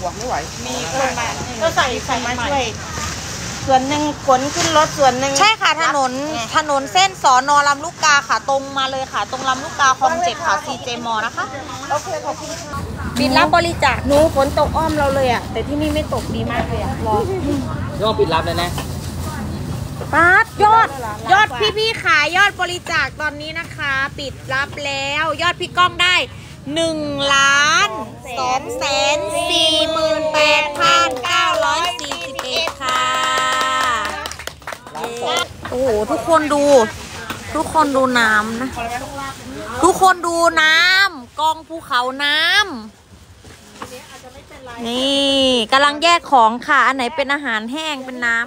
บวกไม่ไหว มีคนมาก็ใส่ใส่มาช่วย ส่วนหนึ่งขนขึ้นรถส่วนหนึ่งใช่ค่ะถนนไงถนนเส้นสอนอลำลูกกาค่ะตรงมาเลยค่ะ ตรงลำลูกกาคลองเจ็ดค่ะ CJ มอนะคะโอเคขอบคุณค่ะปิดรับบริจาคหนูฝนตกอ้อมเราเลยอะแต่ที่นี่ไม่ตกดีมากเลยอะรอย่อปิดรับเลยนะป้าดยอด ยอดพี่พี่ๆขายยอดบริจาคตอนนี้นะคะ ปิดรับแล้ว ยอดพี่ก้องได้1ล้าน2แสน 48,941 ค่ะ โอ้โห ทุกคนดู ทุกคนดูน้ำนะ ทุกคนดูน้ำกองภูเขาน้ำนี่กำลังแยกของค่ะ อันไหนเป็นอาหารแห้งเป็นน้ำ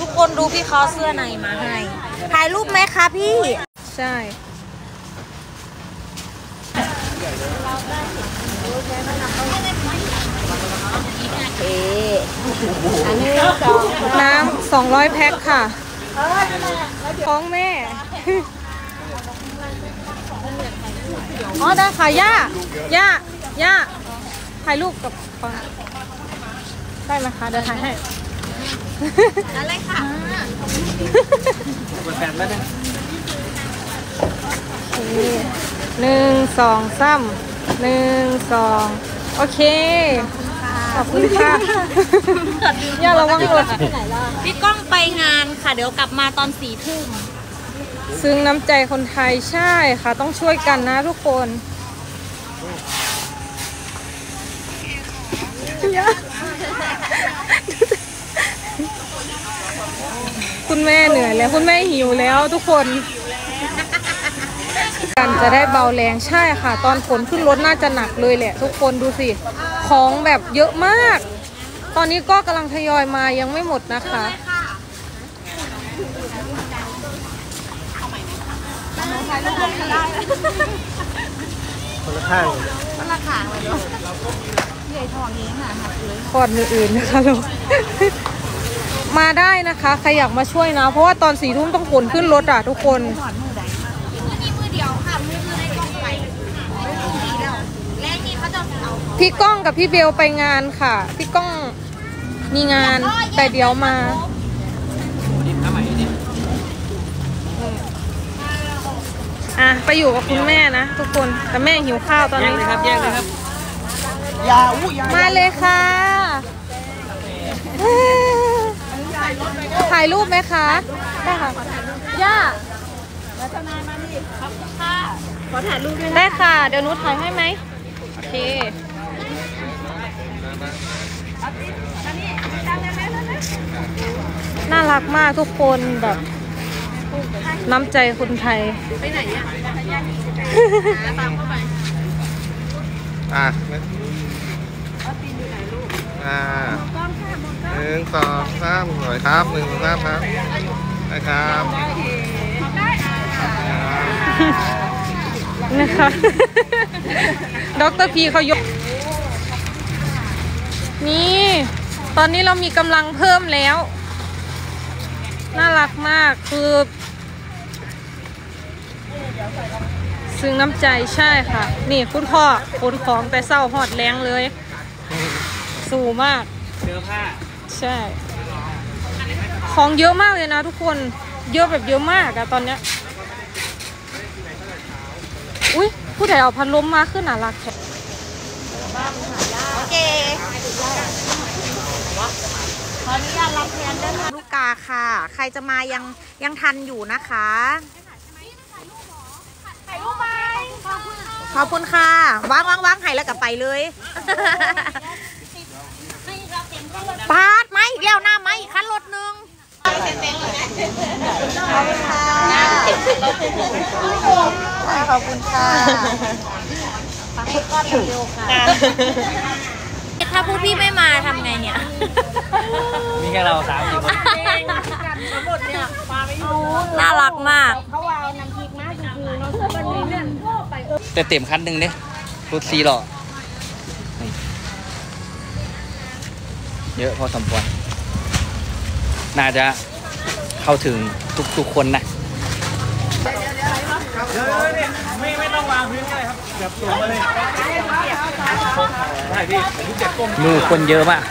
ทุกคนดูพี่เขาเสื้อในมาให้ ถ่ายรูปไหมคะพี่ ใช่น้ำสองร้อยแพ็คค่ะของแม่ อ๋อได้ค่ะ ย่า ย่า ย่า ถ่ายรูปกับฟังได้ไหมคะ เดี๋ยวถ่ายให้ อะไรค่ะเปิดแฟนแล้วนะหนึ่งสองสามหนึ่งสองโอเค ขอบคุณค่ะอย่าระวังรถพี่ก้องไปงานค่ะ เดี๋ยวกลับมาตอนสี่ทุ่มซึ้งน้ำใจคนไทยใช่ค่ะ ต้องช่วยกันนะทุกคนอย่ คุณแม่เหนื่อยแล้วคุณแม่หิวแล้วทุกคนกันจะได้เบาแรงใช่ค่ะ ตอนขนขึ้นรถน่าจะหนักเลยแหละ ทุกคนดูสิของแบบเยอะมาก ตอนนี้ก็กำลังทยอยมายังไม่หมดนะคะคนละข้างก่อนอื่นๆนะคะลูก มาได้นะคะ ใครอยากมาช่วยนะ เพราะว่าตอนสี่ทุ่มต้องขนขึ้นรถอะทุกคนนี่มือเดียวค่ะมือมือในกล้องไปดีแล้วแรกนี่เขาจะเอาพี่ก้องกับพี่เบลไปงานค่ะ พี่ก้องมีงานแต่เดี๋ยวมาดิบน้ำใหม่ดิอะไปอยู่กับคุณแม่นะทุกคนแต่แม่หิวข้าวตอนแยกนี้เลยครับแยกเลยครับยาอู้ยามาเลยค่ะ ถ่ายรูปไหมคะ ได้ค่ะ ย่าขอถ่ายรูปด้วยนะได้ค่ะ เดี๋ยวหนูถ่ายให้ไหมโอเคน่ารักมากทุกคนแบบ น้ำใจคนไทยอะอ่า หนึ่งสองสามสวยครับหนึ่งสองสามครับได้ครับนะคะดรพีเขายก นี่ ตอนนี้เรามีกำลังเพิ่มแล้ว น่ารักมากคือซึ้งน้ำใจใช่ค่ะ นี่คุณพ่อขนของแต่เศร้าหอดแรงเลย สูงมาก เสื้อผ้า ใช่ ของเยอะมากเลยนะทุกคน เยอะแบบเยอะมากอะตอนเนี้ย อุ้ยผู้ใดเอาพัดลมมาขึ้นน่ารักแท้โอเคขออนุญาตรับแทนด้วยค่ะลูกกาค่ะ ใครจะมายังยังทันอยู่นะคะถ่ายรูปไปขอบคุณค่ะวางวางวางให้แล้วกลับไปเลย ปาดไหมอีกแล้วหน้าไหมอีกคันรถหนึงขอบคุณค่ะขอบคุณค่ะถ้าพวกพี่ไม่มาทำไงเนี่ย มีแค่เราสามสี่คนน่ารักมากแต่เต็มคันหนึ่งเนี่ยรถซีหรอ เยอะพอสมควร น่าจะเข้าถึงทุกทุกๆคนนะไม่ไม่ต้องวางพื้นก็ได้ครับเดี๋ยวตัวมาเลยได้พี่ผมเจ็บก้มมือคนเยอะมาก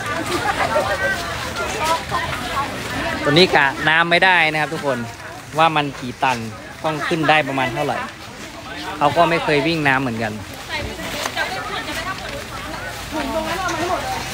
ตัวนี้กะน้ำไม่ได้นะครับทุกคนว่ามันกี่ตันต้องขึ้นได้ประมาณเท่าไหร่เขาก็ไม่เคยวิ่งน้ำเหมือนกัน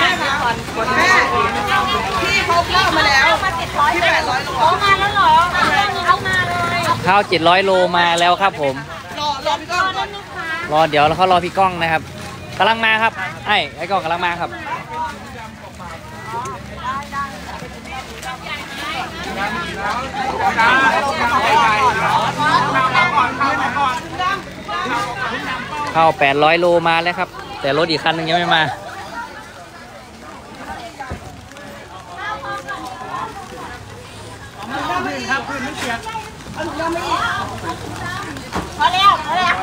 แล้วมาเจ็ดร้อยมาแปดร้อยโลเข้าว700โลมาแล้วครับผม รอรอพี่ก้องก่อนรอเดี๋ยวเขารอพี่ก้องนะครับกำลังมาครับ ไอ้ไอ้ก้องกำลังมาครับเข้า800 โลมาแล้วครับ แต่รถอีกคันหนึงยังไม่มา พอแล้วพอแล้ว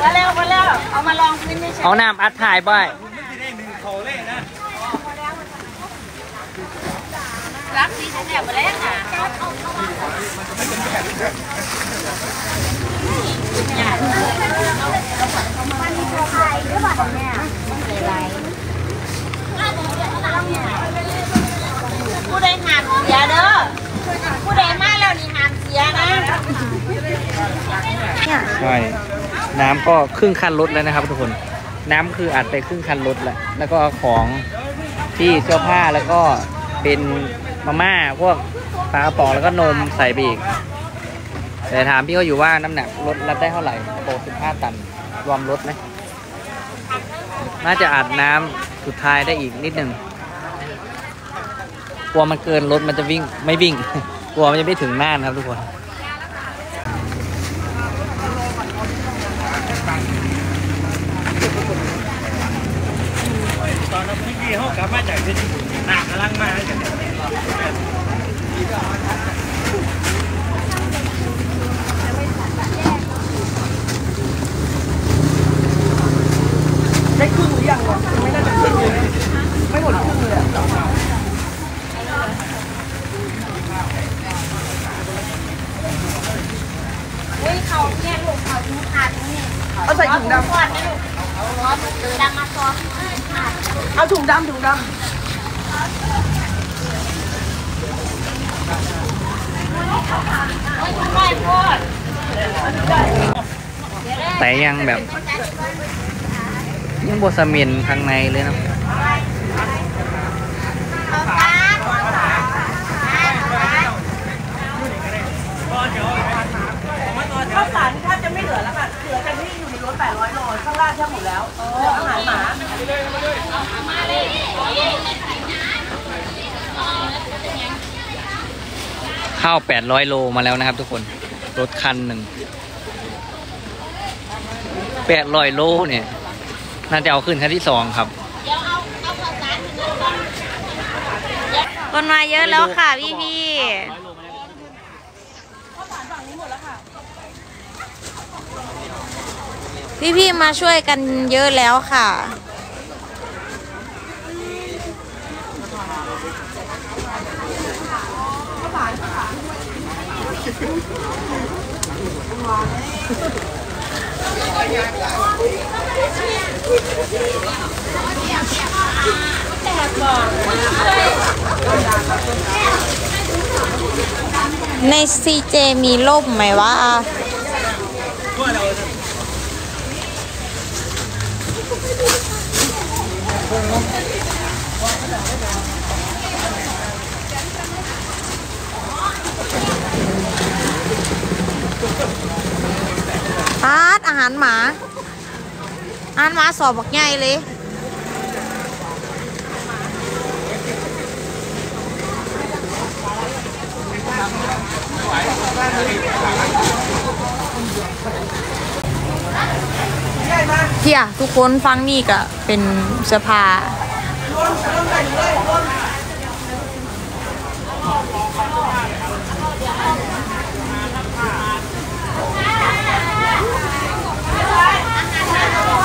พอแล้วพอแล้วเอามาลองพื้นไม่ใช่เอาน้ำอัดถ่ายไปรักสีแสบไปแล้วค่ะผู้ใดหามเสียเด้อผู้ใดมาแล้วนี่หามเสียนะ ใช่น้ำก็ครึ่งคันรถแล้วนะครับทุกคนน้ำคืออัดไปครึ่งคันรถแล้วแล้วก็ของที่เสื้อผ้าแล้วก็เป็นมาม่าพวกปลากระป๋องแล้วก็นมใส่ไปอีกแต่ถามพี่เขาอยู่ว่าน้ำหนักรถรับได้เท่าไหร่โต15ตันรวมรถไหมน่าจะอัดน้ำสุดท้ายได้อีกนิดหนึ่งกลัวมันเกินรถมันจะวิ่งไม่วิ่งกลัวมันจะไม่ถึงน่านครับทุกคน ตอนนั้นพี่เขากลับมาจากที่หนักกำลังมาได้ครึ่งหรือยังวะไม่น่าจะครึ่งเลยไม่หมดครึ่งเลยอะอุ้ยเขาเนี่ยลูกเขาถุงขาดนี่เอาใส่ถุงดก่อนนะลูกร้อนดำมาซ้อมขาดำ เอาถุงดำถุงดโอ้ยคุณแม่โคตรแต่ยังแบบ ยังบสมินข้างในเลยเนอะเอาตาข้าวสาร 800โลข้างล่างแทบหมดแล้วเหลืออาหารหมาข้าว800 โลมาแล้วนะครับทุกคน รถคันหนึ่ง800 โลเนี่ย น่าจะเอาขึ้นคันที่สองครับคนมาเยอะแล้วค่ะพี่พี่ พี่ๆมาช่วยกันเยอะแล้วค่ะ ในซีเจมีล่มไหมวะ พาดอาหารหมา อาหารหมาสอบบักใหญ่เลย เที่ยทุกคนฟังนี่ก็เป็นเสื้อผ้า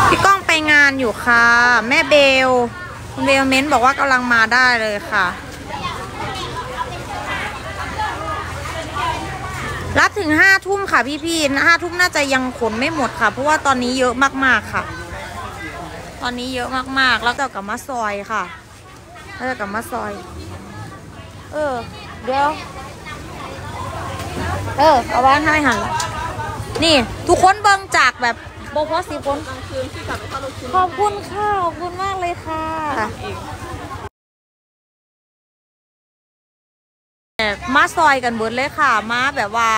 พี่ก้องไปงานอยู่ค่ะ แม่เบล คุณเบลเม้นบอกว่ากำลังมาได้เลยค่ะ รับถึงห้าทุ่มค่ะพี่พี่ห้าทุ่มน่าจะยังขนไม่หมดค่ะ เพราะว่าตอนนี้เยอะมากๆค่ะ ตอนนี้เยอะมากๆ แล้วก็กลับมาซอยค่ะแล้วก็กลับมาซอย เออ เดี๋ยว เออ เอาไว้ให้หันละนี่ ทุกคนเบิ่งจากแบบโบพอสีคนขอบคุณค่ะ ขอบคุณมากเลยค่ะ มาซอยกันเบิดเลยค่ะมาแบบว่า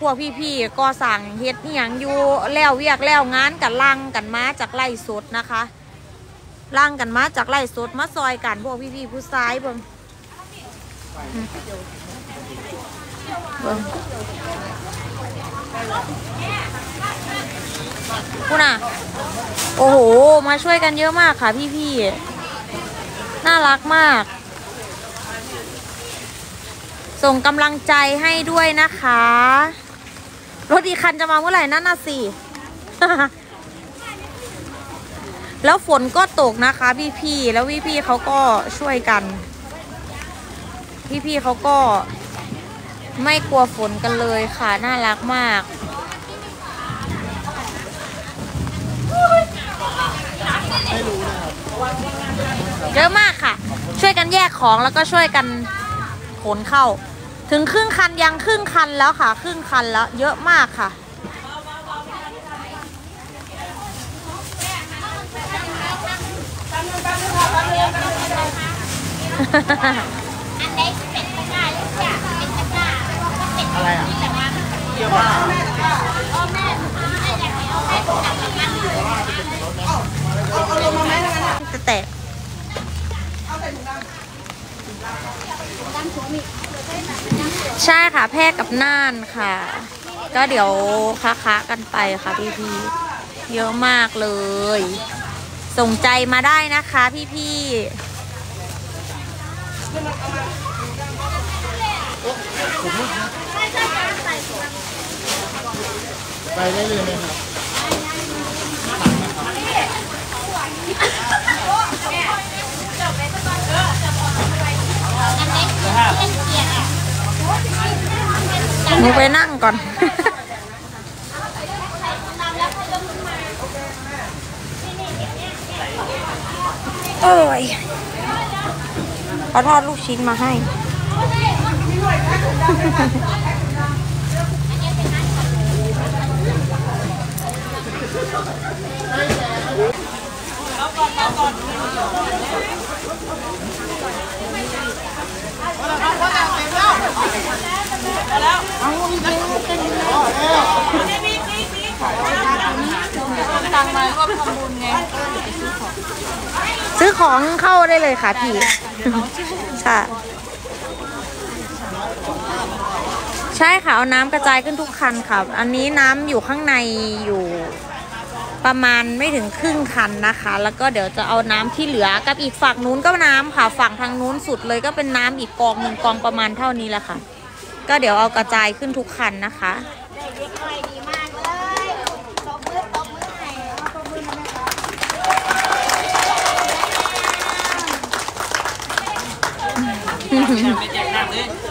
พวกพี่ๆก็สั่งเฮ็ดนี่ยังอยู่แล้วเวียกแล้วงานกันลังกันมาจากไล่สดนะคะลังกันมาจากไล่สดมาซอยกันพวกพี่ๆผู้ซ้ายเบิ่งอืมเบิ่งคุณอะ โอ้โห มาช่วยกันเยอะมากค่ะพี่ๆน่ารักมาก ส่งกำลังใจให้ด้วยนะคะ รถอีกคันจะมาเมื่อไหร่นั่นน่ะสิ แล้วฝนก็ตกนะคะพี่ๆแล้วพี่ๆเขาก็ช่วยกัน พี่ๆเขาก็ไม่กลัวฝนกันเลยค่ะ น่ารักมากเยอะมากค่ะ ช่วยกันแยกของแล้วก็ช่วยกันขนเข้า ถึงครึ่งคันยังครึ่งคันแล้วค่ะ ครึ่งคันแล้วเยอะมากค่ะ อันไหนเป็นตะกร้าหรือเปล่าเป็นตะกร้าเป็นอะไรอะนี่แหละว่าเยอะมากโอ้แม่ให้อยากให้เอาแม่จับมันจะแตกใใช่ค่ะ แพร่กับน่านค่ะ ก็เดี๋ยวค้าๆกันไปค่ะพี่ๆเยอะมากเลย ส่งใจมาได้นะคะพี่ๆไปได้เลยไหมครับ หนูไปนั่งก่อน เอ้ยเขาทอดลูกชิ้นมาให้ ซื้อของเข้าได้เลยค่ะพี่ค่ะ ใช่ค่ะ เอาน้ำกระจายขึ้นทุกคันค่ะ อันนี้น้ำอยู่ข้างในอยู่ ประมาณไม่ถึงครึ่งคันนะคะ แล้วก็เดี๋ยวจะเอาน้ำที่เหลือกับอีกฝั่งนู้นก็น้ำค่ะ ฝั่งทางนู้นสุดเลยก็เป็นน้ำอีกกองหนึ่งกองประมาณเท่านี้แหละค่ะ ก็เดี๋ยวเอากระจายขึ้นทุกคันนะคะเด็กหน่อยดีมากเลยตบมือตบมือให้เอาตบมือมานะคะไม่แจกน้ำเลย